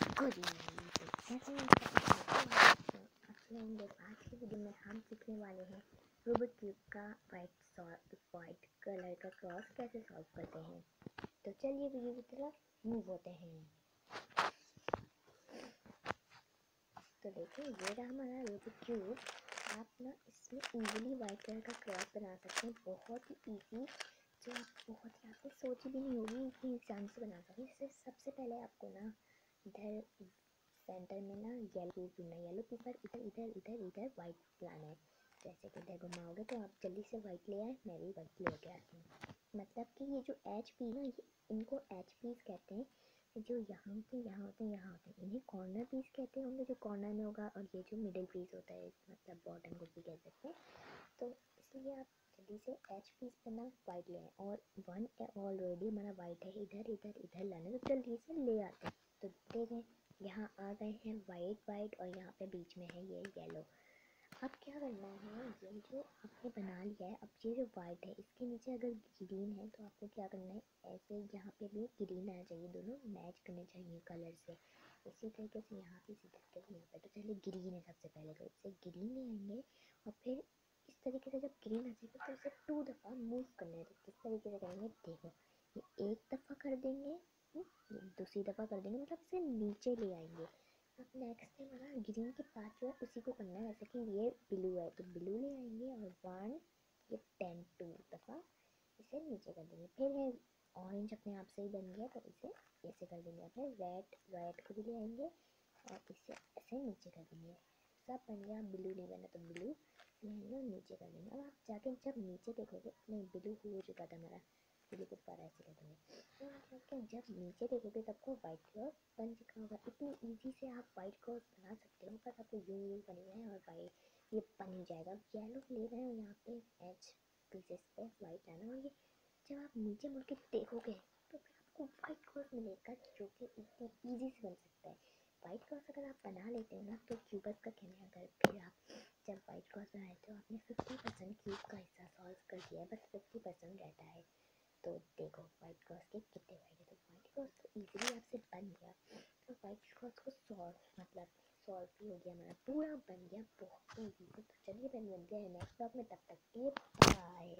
Good हैं आज की वीडियो में हम सीखने वाले हैं रूबिक क्यूब का वाइट वाइट कलर का क्रॉस कैसे सॉल्व करते हैं तो चलिए, वीडियो की तरफ़ मूव होते हैं। तो देखिए, ये रहा हमारा रूबिक क्यूब आप ना इसमें इजीली वाइट कलर का क्रॉस बना सकते हैं। बहुत ही इजी जो आप बहुत ही आपने सोची भी नहीं होगी इतनी आसान से बना सकते सबसे पहले आपको ना इधर सेंटर में ना येलो चुनना येलो पीस पर इधर इधर इधर इधर वाइट लाना है। जैसे कि इधर घुमाओगे तो आप जल्दी से वाइट ले आए, मैं भी वाइट ले आती हूँ। मतलब कि ये जो एच पी ना इनको एच पीस कहते हैं। जो यहाँ होते यहाँ होते हैं, यहाँ होते हैं, इन्हें कॉर्नर पीस कहते होंगे, जो कॉर्नर में होगा और ये जो मिडिल पीस होता है मतलब बॉटम को भी कह सकते हैं। तो इसलिए आप जल्दी से एच पीस पर ना वाइट ले आए। और वन ऑलरेडी हमारा वाइट है, इधर इधर इधर लाने तो जल्दी से ले आते हैं। तो देखें यहाँ आ गए हैं वाइट वाइट और यहाँ पे बीच में है ये येलो अब क्या करना है, ये जो आपने बना लिया है, अब ये जो वाइट है, इसके नीचे अगर ग्रीन है तो आपको क्या करना है, ऐसे यहाँ पे भी ग्रीन आना चाहिए, दोनों मैच करने चाहिए कलर से। इसी तरीके से यहाँ पे इसी तरीके से यहाँ पे। तो चलिए ग्रीन है सबसे पहले तो इससे ग्रीन ले आएँगे और फिर इस तरीके से जब ग्रीन आ जाएगा तो इसे टू दफ़ा मूव करना है किस तरीके से करेंगे, देखो, ये एक दफ़ा कर देंगे दूसरी दफ़ा कर देंगे मतलब इसे नीचे ले आएँगे। अब नेक्स्ट है हमारा ग्रीन के पास जो है, उसी को करना है। जैसे कि ये ब्लू है तो ब्लू ले आएँगे और वन ये टेन टू दफ़ा इसे नीचे कर देंगे। फिर है ऑरेंज अपने आप से ही बन गया तो इसे ऐसे कर देंगे अपने। रेड रेड को भी ले आएँगे और इसे ऐसे नीचे कर देंगे। सब बन गया ब्लू नहीं बना तो ब्लू ले आएँगे नीचे कर देंगे। अब आप जाके जब नीचे देखोगे, नहीं ब्लू हो चुका था हमारा। ब्लू को ऐसे देंगे तो जब नीचे देखोगे तब आपको वाइट क्रॉस बन चुका होगा इतनी इजी से आप वाइट क्रॉस बना सकते हो बस आपको यूँ यूँ करना है और वाइट ये बन जाएगा येलो ले रहे हो यहाँ पे एच पीसेस पे वाइट लाना और ये जब आप नीचे मुड़ के देखोगे तो फिर आपको वाइट क्रॉस मिलेगा जो कि इतनी ईजी से बन सकता है वाइट क्रॉस अगर आप बना लेते हो ना तो क्यूबस का कहना अगर फिर आप जब वाइट क्रॉस बनाए तो आपने फिफ्टी परसेंट क्यूब का हिस्सा सॉल्व कर दिया बस फिफ्टी परसेंट रहता है तो देखो वाइट क्रॉस के कितने फ़ायदे तो वाइट क्रॉस तो ईजिली आपसे बन गया तो वाइट क्रॉस सॉल्व मतलब सॉल्व भी हो गया हमारा पूरा बन गया बहुत ईजी तो चलिए बन गया नेक्स्ट ब्लॉग में तब तक के बाय